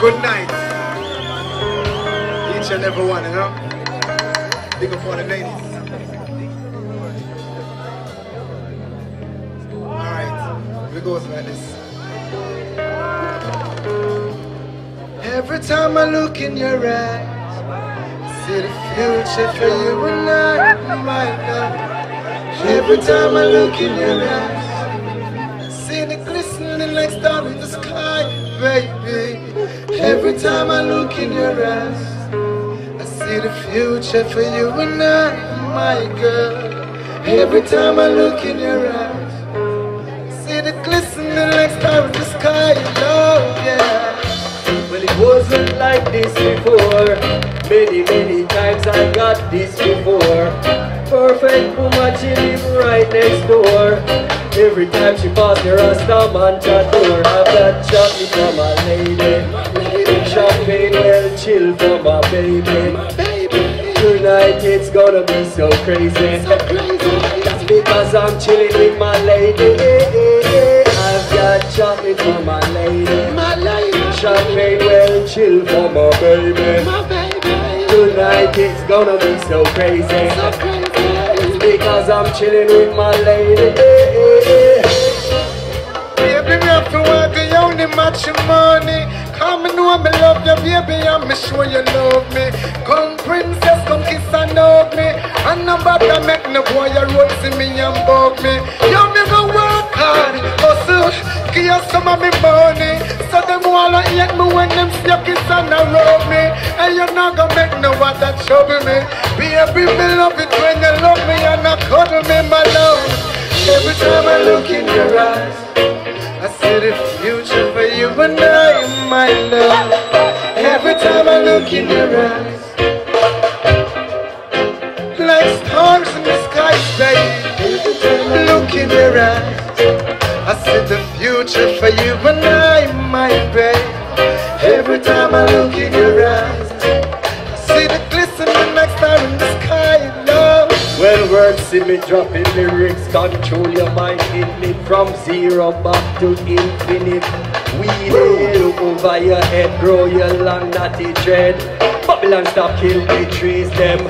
Good night. Each and every one, you know? Big up all the ladies. Alright, it goes like this. Every time I look in your eyes, see the future for you and I, my love. Every time I look in your eyes, I see the glistening like star in the sky, baby. Every time I look in your eyes, I see the future for you and I, my girl. Every time I look in your eyes, I see the glistening like star in the sky, love, yeah. Well, it wasn't like this before. Many, many times I got this before. Perfect woman, she live right next door. Every time she pass the Rasta man door, I've got chocolate for my lady. Champagne well chill for my baby. Tonight it's gonna be so crazy. That's because I'm chilling with my lady. It's gonna be so crazy. Because I'm chilling with my lady. Baby, me have to work the only matrimony. Come and know me love you, baby, me sure you love me. Come princess, come kiss and hug me. And nobody make no boy rub me. And you're not gonna make no other trouble me. Baby, me love it when you love me and I cuddle me, my love. Every time I look in your eyes, I see the future for you and I, my love. Every time I look in your eyes, see me dropping lyrics, control your mind in me from zero back to infinite. We Wheel over your head, grow your long natty dread. Babylon stop kill the trees, them.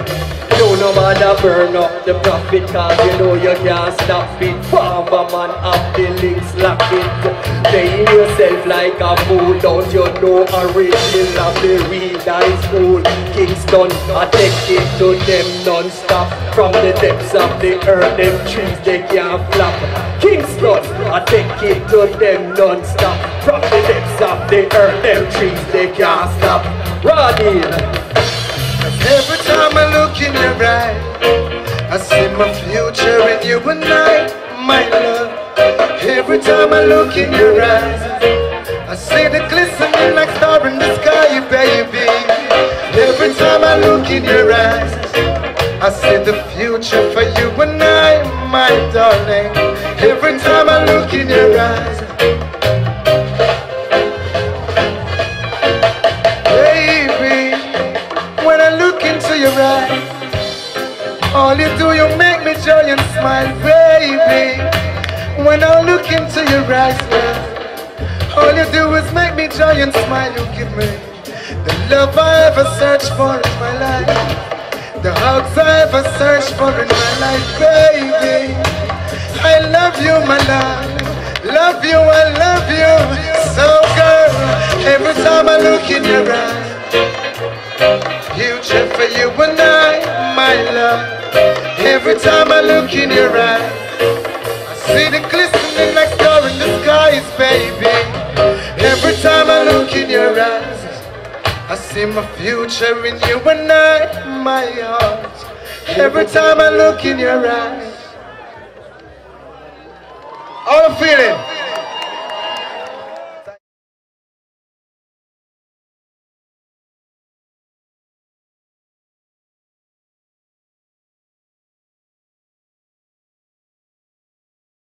You no matter burn up the profit, cause you know you can't stop it. Farmer man have the links lock it. Playing yourself like a fool, don't you know original the real high school. Kingston, I take it to them non-stop. From the depths of the earth, them trees they can't flop. Kingston, I take it to them non-stop. From the depths of the earth, them trees they can't stop. Roddy. Every time I look in your eyes, I see my future in you and I, my love. Every time I look in your eyes, I see the glistening like star in the sky, baby. Every time I look in your eyes, I see the future for you and I, my darling. Every time I look in your eyes, all you do, you make me joy and smile, baby. When I look into your eyes, girl, all you do is make me joy and smile. You give me the love I ever searched for in my life, the hugs I ever searched for in my life, baby. I love you, my love. Love you, I love you. So, girl, every time I look in your eyes, future for you and I, my love. Every time I look in your eyes, I see the glistening like star in the skies, baby. Every time I look in your eyes, I see my future in you and I, my heart. Every time I look in your eyes, how I'm feeling.